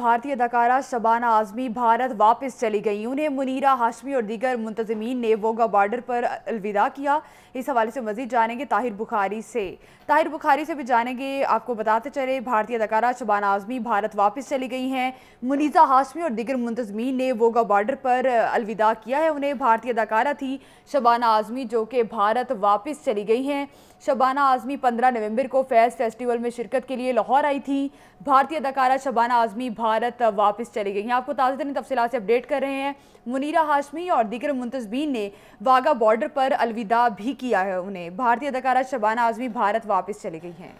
भारतीय अदाकारा शबाना आजमी भारत वापस चली गई। उन्हें मुनीरा हाशमी और दीगर मुंतजमीन ने वोगा बॉर्डर पर अलविदा किया। इस हवाले से मजीद जानेंगे ताहिर बुखारी से। ताहिर बुखारी से भी जानेंगे, आपको बताते चले, भारतीय अदाकारा शबाना आजमी भारत वापस चली गई हैं। मुनीजा हाशमी और दीगर मुंतजमीन ने वोगा बॉर्डर पर अलविदा किया है। उन्हें भारतीय अदाकारा थी शबाना आजमी, जो कि भारत वापस चली गई हैं। शबाना आजमी 15 नवंबर को फैज़ फेस्टिवल में शिरकत के लिए लाहौर आई थी। भारतीय अदाकारा शबाना आजमी भारत वापस चली गई। हैं आपको ताज़ा तरीन तफसीत से अपडेट कर रहे हैं। मुनीरा हाशमी और दीगर मुंतजबीन ने वाघा बॉर्डर पर अलविदा भी किया है उन्हें। भारतीय अदाकारा शबाना आजमी भारत वापस चली गई हैं।